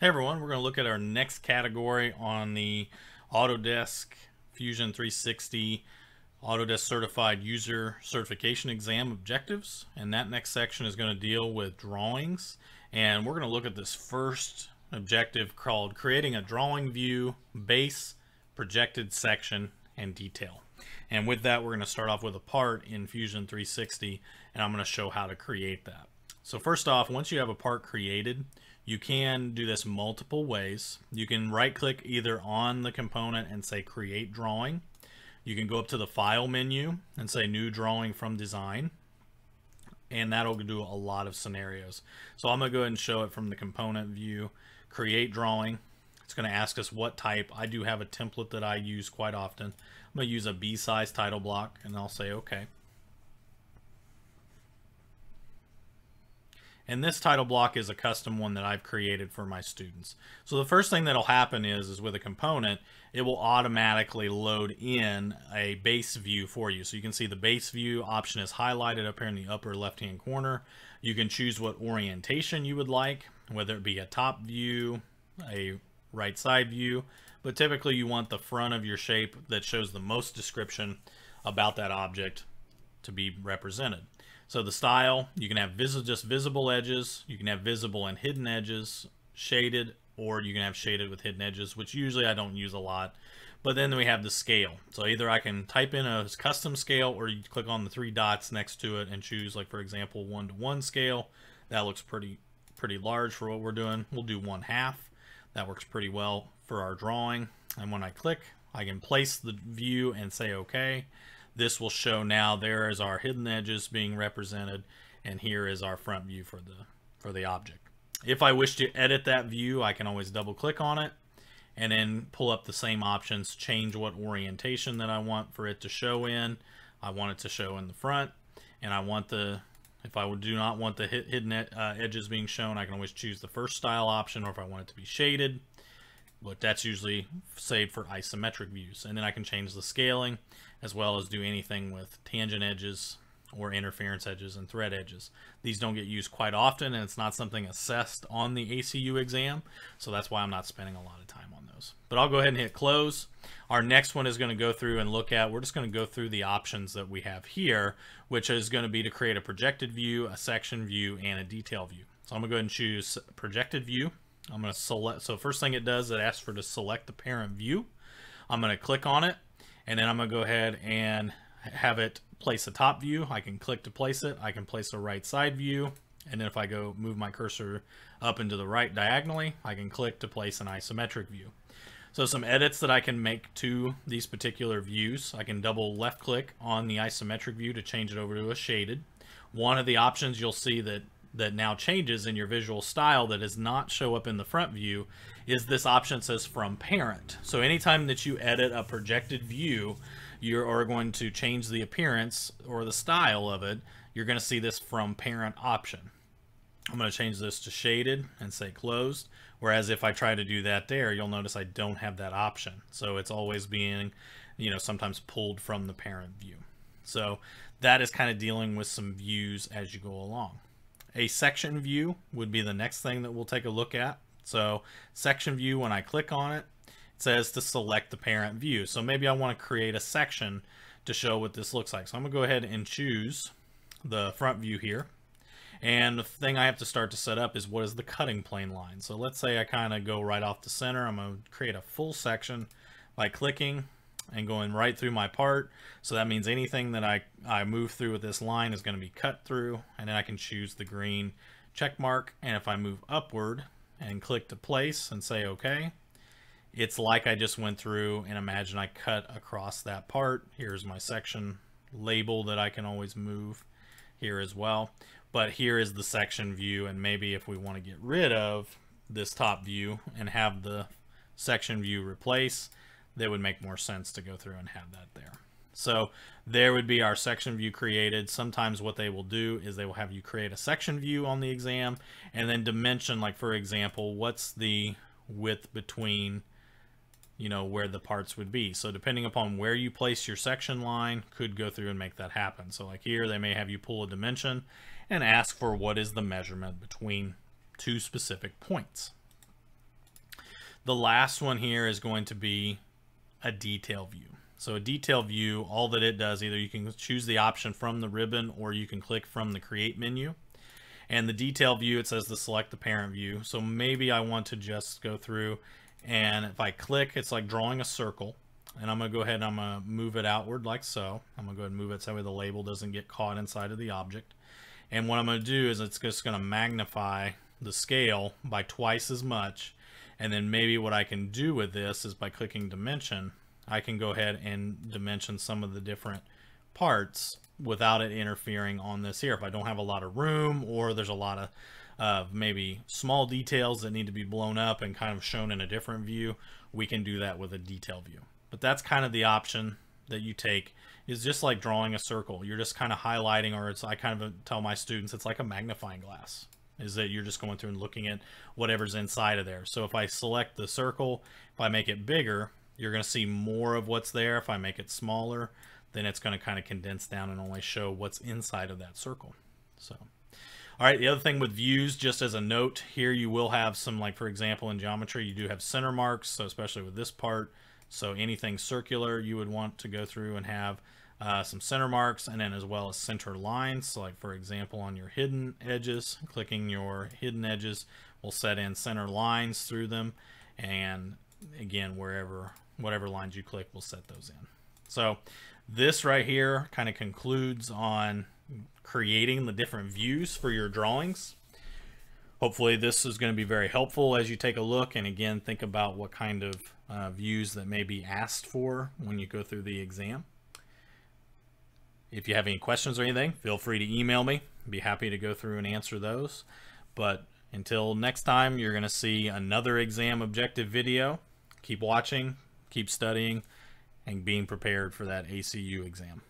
Hey everyone, we're going to look at our next category on the Autodesk Fusion 360 Autodesk Certified User Certification Exam Objectives. And that next section is going to deal with drawings. And we're going to look at this first objective called Creating a Drawing View, Base, Projected Section, and Detail. And with that, we're going to start off with a part in Fusion 360, and I'm going to show how to create that. So first off, once you have a part created, you can do this multiple ways. You can right click either on the component and say create drawing. You can go up to the file menu and say new drawing from design. And that'll do a lot of scenarios. So I'm gonna go ahead and show it from the component view, create drawing. It's gonna ask us what type. I do have a template that I use quite often. I'm gonna use a B size title block and I'll say okay. And this title block is a custom one that I've created for my students. So the first thing that'll happen is, is with a component, it will automatically load in a base view for you. So you can see the base view option is highlighted up here in the upper left-hand corner. You can choose what orientation you would like, whether it be a top view, a right side view, but typically you want the front of your shape that shows the most description about that object to be represented. So the style, you can have vis just visible edges, you can have visible and hidden edges, shaded, or you can have shaded with hidden edges, which usually I don't use a lot. But then we have the scale. So either I can type in a custom scale or you click on the three dots next to it and choose like for example one to one scale. That looks pretty pretty large for what we're doing. We'll do one half. That works pretty well for our drawing. And when I click, I can place the view and say okay this will show now there is our hidden edges being represented and here is our front view for the for the object. If I wish to edit that view, I can always double click on it and then pull up the same options, change what orientation that I want for it to show in. I want it to show in the front and I want the, if I do not want the hidden uh, edges being shown, I can always choose the first style option or if I want it to be shaded, but that's usually saved for isometric views. And then I can change the scaling as well as do anything with tangent edges or interference edges and thread edges. These don't get used quite often and it's not something assessed on the ACU exam, so that's why I'm not spending a lot of time on those. But I'll go ahead and hit close. Our next one is going to go through and look at, we're just going to go through the options that we have here, which is going to be to create a projected view, a section view, and a detail view. So I'm going to go ahead and choose projected view. I'm going to select, so first thing it does, it asks for to select the parent view. I'm going to click on it and then I'm going to go ahead and have it place a top view. I can click to place it. I can place a right side view. And then if I go move my cursor up into the right diagonally, I can click to place an isometric view. So some edits that I can make to these particular views. I can double left click on the isometric view to change it over to a shaded. One of the options you'll see that that now changes in your visual style that does not show up in the front view is this option says from parent. So anytime that you edit a projected view, you are going to change the appearance or the style of it. You're going to see this from parent option. I'm going to change this to shaded and say closed. Whereas if I try to do that there, you'll notice I don't have that option. So it's always being, you know, sometimes pulled from the parent view. So that is kind of dealing with some views as you go along. A section view would be the next thing that we'll take a look at. So section view, when I click on it, it says to select the parent view. So maybe I want to create a section to show what this looks like. So I'm gonna go ahead and choose the front view here. And the thing I have to start to set up is what is the cutting plane line. So let's say I kind of go right off the center. I'm going to create a full section by clicking and going right through my part. So that means anything that I, I move through with this line is going to be cut through. And then I can choose the green check mark. And if I move upward and click to place and say OK, it's like I just went through and imagine I cut across that part. Here's my section label that I can always move here as well. But here is the section view. And maybe if we want to get rid of this top view and have the section view replace, that would make more sense to go through and have that there. So there would be our section view created. Sometimes what they will do is they will have you create a section view on the exam and then dimension, like for example, what's the width between, you know, where the parts would be. So depending upon where you place your section line could go through and make that happen. So like here, they may have you pull a dimension and ask for what is the measurement between two specific points. The last one here is going to be a detail view. So a detail view, all that it does, either you can choose the option from the ribbon or you can click from the create menu. And the detail view, it says to select the parent view. So maybe I want to just go through and if I click, it's like drawing a circle. And I'm going to go ahead and I'm to move it outward like so. I'm to go ahead and move it so that the label doesn't get caught inside of the object. And what I'm going to do is it's just going to magnify the scale by twice as much. And then maybe what I can do with this is by clicking dimension, I can go ahead and dimension some of the different parts without it interfering on this here. If I don't have a lot of room or there's a lot of uh, maybe small details that need to be blown up and kind of shown in a different view, we can do that with a detail view. But that's kind of the option that you take is just like drawing a circle. You're just kind of highlighting or it's I kind of tell my students it's like a magnifying glass is that you're just going through and looking at whatever's inside of there. So if I select the circle, if I make it bigger, you're going to see more of what's there. If I make it smaller, then it's going to kind of condense down and only show what's inside of that circle. So, all right, the other thing with views, just as a note here, you will have some, like for example, in geometry, you do have center marks. So especially with this part, so anything circular, you would want to go through and have uh, some center marks and then as well as center lines. So like for example, on your hidden edges, clicking your hidden edges will set in center lines through them. And again, wherever, whatever lines you click will set those in. So this right here kind of concludes on creating the different views for your drawings. Hopefully this is going to be very helpful as you take a look and again think about what kind of uh, views that may be asked for when you go through the exam. If you have any questions or anything, feel free to email me. I'd be happy to go through and answer those. But until next time, you're going to see another exam objective video. Keep watching, keep studying, and being prepared for that ACU exam.